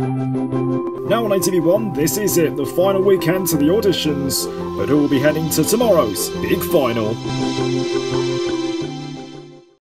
Now on ETV1, this is it, the final weekend to the auditions, but who will be heading to tomorrow's big final?